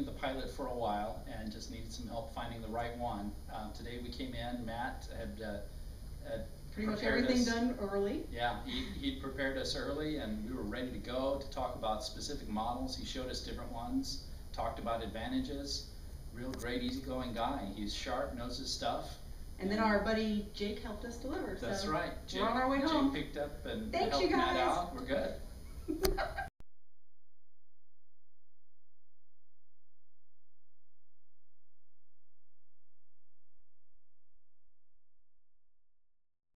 The pilot for a while and just needed some help finding the right one. Um, today we came in, Matt had, uh, had Pretty much everything us- done early. Yeah, he, he prepared us early and we were ready to go to talk about specific models. He showed us different ones, talked about advantages. Real great, easygoing guy. He's sharp, knows his stuff. And then our buddy Jake helped us deliver, so. right. Jake, We're on our way home. Jake picked up and Thanks, helped you Matt out. We're good.